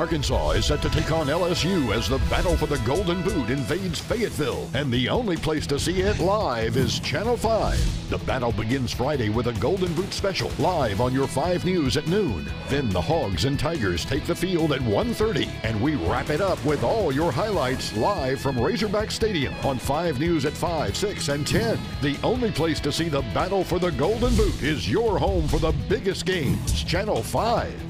Arkansas is set to take on LSU as the battle for the Golden Boot invades Fayetteville, and the only place to see it live is Channel 5. The battle begins Friday with a Golden Boot special live on your 5 News at noon. Then the Hogs and Tigers take the field at 1:30, and we wrap it up with all your highlights live from Razorback Stadium on 5 News at 5, 6, and 10. The only place to see the battle for the Golden Boot is your home for the biggest games, Channel 5.